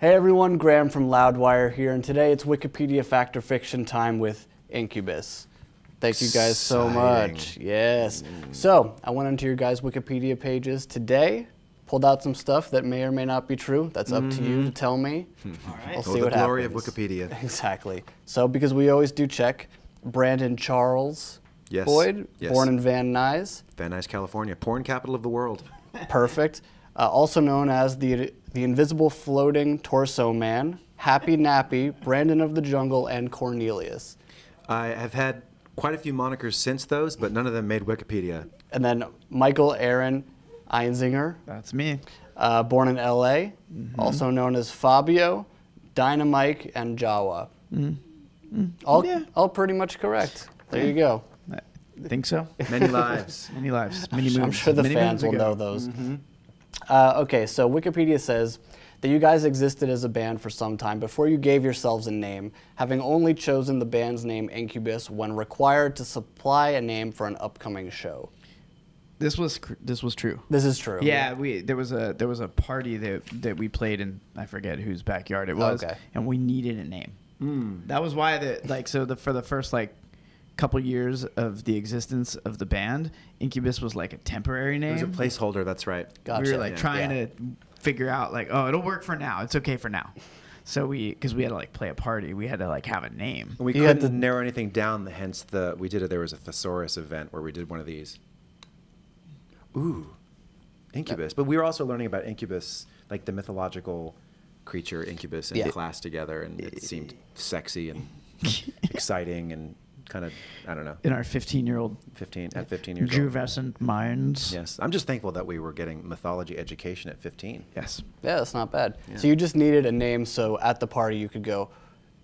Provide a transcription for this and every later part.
Hey everyone, Graham from Loudwire here, and today it's Wikipedia Fact or Fiction time with Incubus. Thank you guys so Exciting. much. Yes. So, I went into your guys' Wikipedia pages today, pulled out some stuff that may or may not be true. That's up to you to tell me. All right. I'll Oh, see the what glory happens. of Wikipedia. Exactly. So, because we always do check, Brandon Charles Yes. Boyd, Yes. born in Van Nuys, Van Nuys, California, porn capital of the world. perfect. Uh, also known as the the invisible floating torso man, Happy Nappy, Brandon of the Jungle, and Cornelius. I have had quite a few monikers since those, but none of them made Wikipedia. And then Michael Aaron Einziger, That's me. uh, born in LA, Mm-hmm. also known as Fabio, Dynamite, and Jawa. All, Yeah. all pretty much correct. There you go. I think so. Many lives. Many lives. Many moons. I'm sure the many fans will moons know ago. those. Uh, okay, so Wikipedia says that you guys existed as a band for some time before you gave yourselves a name, having only chosen the band's name Incubus when required to supply a name for an upcoming show. This was cr- this was true. This is true. Yeah, we there was a there was a party that that we played in I forget whose backyard it was, Okay. and we needed a name. That was why the like so the for the first like couple years of the existence of the band, Incubus was like a temporary name. It name. was a placeholder, that's right. Gotcha. we were like Yeah. trying Yeah. to figure out like oh it'll work for now it's okay for now so we because we had to like play a party we had to like have a name And We You couldn't to- narrow anything down, hence the we did it. There was a thesaurus event where we did one of these. Ooh, incubus. But we were also learning about incubus, like the mythological creature incubus, in Yeah. class together, and it seemed sexy and exciting and kind of I don't know. in our 15 year old 15 at 15 years old. Juvescent minds Yes, I'm just thankful that we were getting mythology education at 15. yes Yeah, that's not bad. Yeah. So you just needed a name so at the party you could go,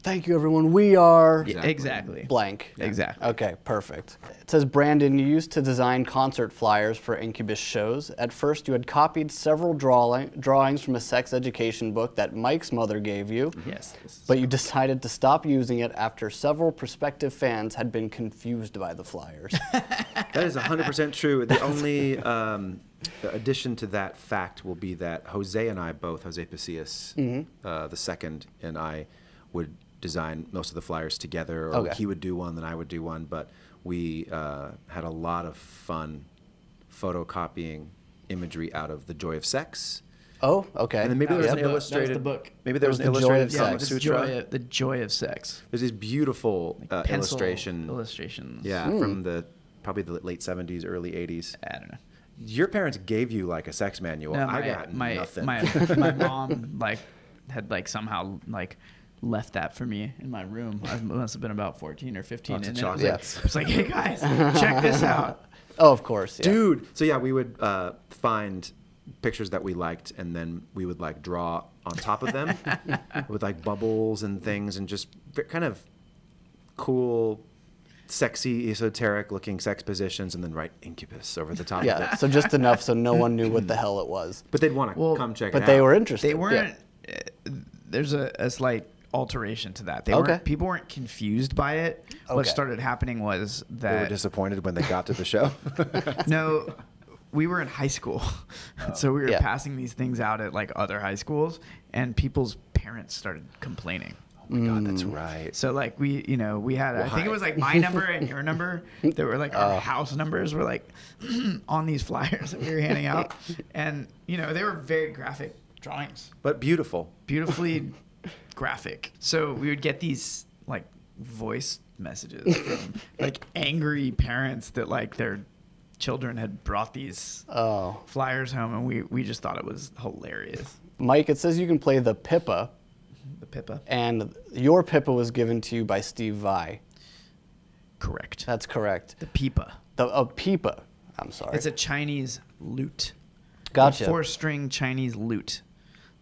thank you everyone, we are Exactly. exactly blank. exactly Okay, perfect. It says Brandon, you used to design concert flyers for Incubus shows. At first, you had copied several drawing, drawings from a sex education book that Mike's mother gave you, yes but you decided to stop using it after several prospective fans had been confused by the flyers. That is 100% true. The only um, addition to that fact will be that Jose and I both, Jose Pasillas, Mm-hmm. uh, the second, and I would design most of the flyers together, or Okay. he would do one, then I would do one. But we uh, had a lot of fun photocopying imagery out of The Joy of Sex. oh, okay. And then maybe That there was was an the book. That was illustrated the book. Maybe there was, was an The Joy of yeah, Kama Sutra. joy of, the joy of sex There's these beautiful uh, illustration. illustrations Yeah, from the probably the late 70s, early 80s. I don't know Your parents gave you like a sex manual. No, I my, got my, nothing. My, my mom like had like somehow like left that for me in my room. I must have been about 14 or 15. Lots of and it was, chocolates. like, it was like, hey guys, check this out. oh, of course. Yeah. Dude. So yeah, we would uh, find pictures that we liked, and then we would like draw on top of them with like bubbles and things, and just kind of cool, sexy, esoteric-looking sex positions, and then write incubus over the top of Yeah, it. so just enough so no one knew what the hell it was. But they'd want to Well, come check it But they were interested. They weren't. uh, There's a, a slight alteration to that. They Okay. weren't. People weren't confused by it. What started happening was They were that disappointed when they got to the show. no, we were in high school, oh, so we were Yeah. passing these things out at like other high schools, and people's parents started complaining. oh my god, that's mm, right. So like we, you know, we had I think it was like my number and your number. There were like our oh. house numbers were like on these flyers that we were handing out, and you know they were very graphic drawings, But beautiful. beautifully graphic. So we would get these like voice messages from like angry parents that like their children had brought these Oh. flyers home, and we we just thought it was hilarious. Mike, it says you can play the Pippa, The Pippa, and your Pippa was given to you by Steve Vai. correct. That's correct. The Pipa. The a Pipa. I'm sorry. It's a Chinese lute. Gotcha. Four string Chinese lute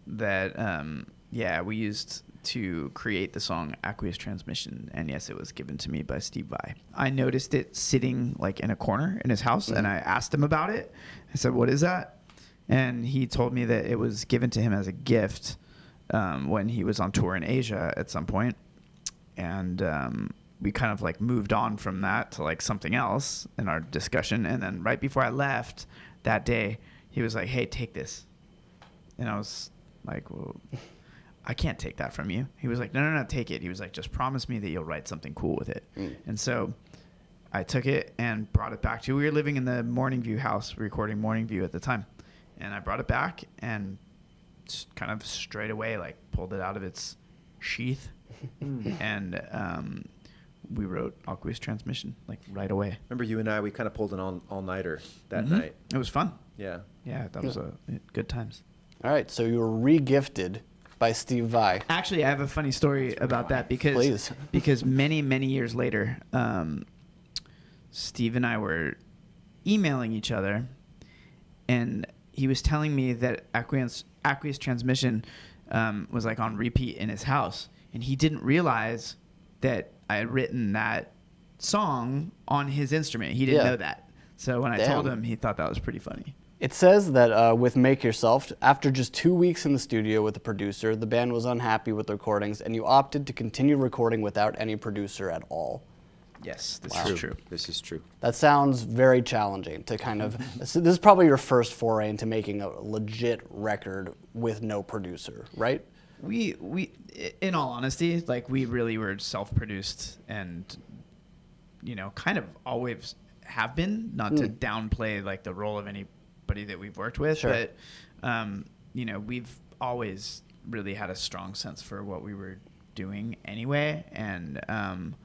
that, um, yeah, we used to create the song Aqueous Transmission. And yes, it was given to me by Steve Vai. I noticed it sitting like in a corner in his house and I asked him about it. I said, What is that? And he told me that it was given to him as a gift um, when he was on tour in Asia at some point. And um, we kind of like moved on from that to like something else in our discussion. And then right before I left that day, he was like, "Hey, take this," and I was like, "Well." I can't take that from you. He was like, no, no, no, take it. He was like, just promise me that you'll write something cool with it. Mm. And so I took it and brought it back to. We were living in the Morning View house, recording Morning View at the time, and I brought it back and kind of straight away like pulled it out of its sheath, and um, we wrote Aqueous Transmission like right away. Remember you and I, we kind of pulled an all, all-nighter that Mhm. night. It was fun. Yeah. Yeah, that was a good times. All right, so you were regifted by Steve Vai. Actually, I have a funny story about that because Please. because many many years later, um, Steve and I were emailing each other, and he was telling me that aqueous aqueous transmission um, was like on repeat in his house, and he didn't realize that I had written that song on his instrument. He didn't Yeah. know that. So when I told him, he thought that was pretty funny. It says that uh, with Make Yourself, after just two weeks in the studio with the producer, the band was unhappy with the recordings, and you opted to continue recording without any producer at all. Yes, this Wow. is true. This is true. That sounds very challenging to kind of. so this is probably your first foray into making a legit record with no producer, right? we we in all honesty like we really were self-produced and you know kind of always have been not to Mm. downplay like the role of anybody that we've worked with Sure. but um, you know we've always really had a strong sense for what we were doing anyway and um,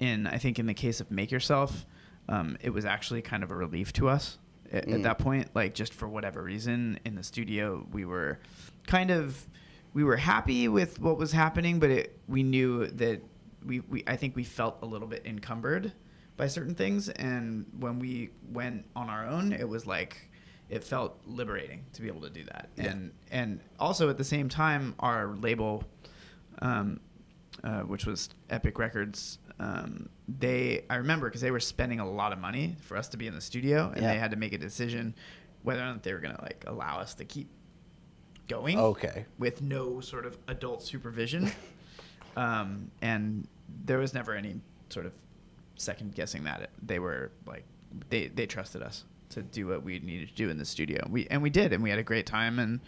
in i think in the case of make yourself um, it was actually kind of a relief to us at, Mm. at that point like just for whatever reason in the studio we were kind of we were happy with what was happening but it, we knew that we, we i think we felt a little bit encumbered by certain things and when we went on our own it was like it felt liberating to be able to do that Yeah. and and also at the same time our label um, uh, which was Epic Records. Um, they, I remember because they were spending a lot of money for us to be in the studio, and Yeah. they had to make a decision whether or not they were going to like allow us to keep going Okay. with no sort of adult supervision. um, and there was never any sort of second guessing that they were like they they trusted us to do what we needed to do in the studio. We and we did, and we had a great time, and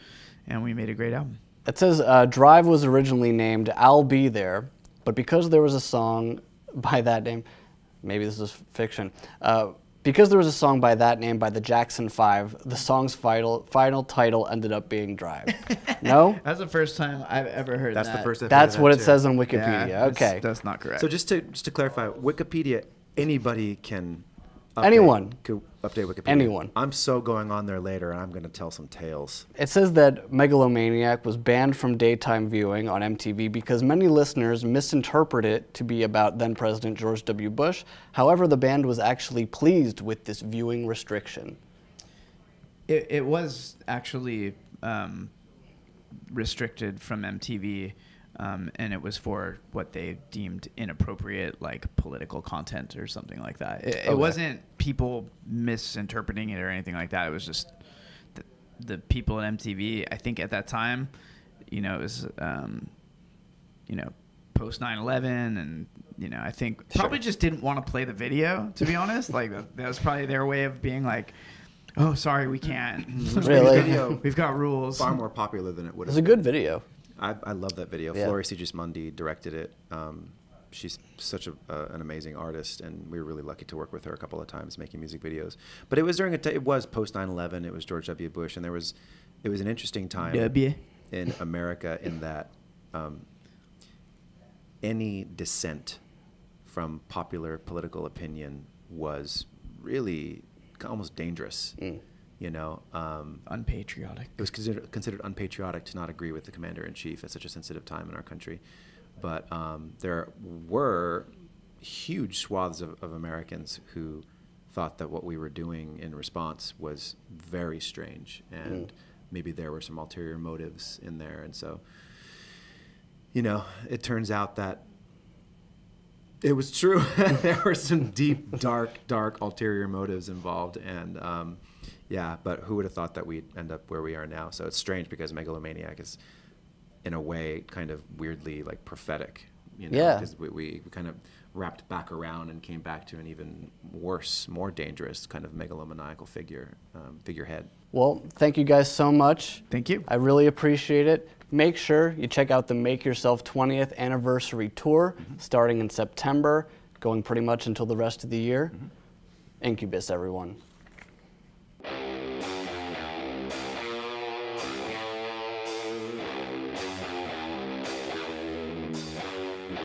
and we made a great album. It says uh, Drive was originally named I'll Be There, but because there was a song by that name, maybe this is fiction, uh, because there was a song by that name by the Jackson Five, the song's final, final title ended up being Drive. no? That's the first time I've ever heard That's that. the first. I've heard That's of that what it too. says on Yeah, Wikipedia. that's- okay. That's not correct. So just to just to clarify, Wikipedia, anybody can. Update, Anyone. could update Wikipedia. Anyone. I'm so going on there later, and I'm going to tell some tales. It says that Megalomaniac was banned from daytime viewing on MTV because many listeners misinterpret it to be about then President George W. Bush. However, the band was actually pleased with this viewing restriction. it, it was actually um, restricted from MTV, um, and it was for what they deemed inappropriate, like political content or something like that. It, Okay. it wasn't people misinterpreting it or anything like that. It was just the, the people at MTV. I think at that time, you know, it was. Um, you know, post 9/11, and you know, I think probably just didn't want to play the video. To be honest, like that, that was probably their way of being like, "Oh, sorry, we can't. Really? Video We've got rules." far more popular than it would It was have a good video. I, I love that video. Yeah. Floria Sigismondi directed it. Um, she's such a, uh, an amazing artist, and we were really lucky to work with her a couple of times making music videos. But it was during a t- it was post 9/11. It was George W. Bush, and there was it was an interesting time W. in America in that um, any dissent from popular political opinion was really almost dangerous. Mm. You know, um, Unpatriotic. it was considered, considered unpatriotic to not agree with the commander in chief at such a sensitive time in our country. But um, there were huge swaths of, of Americans who thought that what we were doing in response was very strange, and Mm. maybe there were some ulterior motives in there. And so, you know, it turns out that it was true. there were some deep, dark, dark ulterior motives involved, and um, yeah. But who would have thought that we'd end up where we are now? So it's strange because Megalomaniac is, in a way, kind of weirdly like prophetic. You know, Yeah. Because we, we, we kind of wrapped back around and came back to an even worse, more dangerous kind of megalomaniacal figure, um, figurehead. Well, thank you guys so much. Thank you. I really appreciate it. Make sure you check out the Make Yourself 20th Anniversary Tour mm-hmm. starting in September, going pretty much until the rest of the year. Mm-hmm. Incubus, everyone.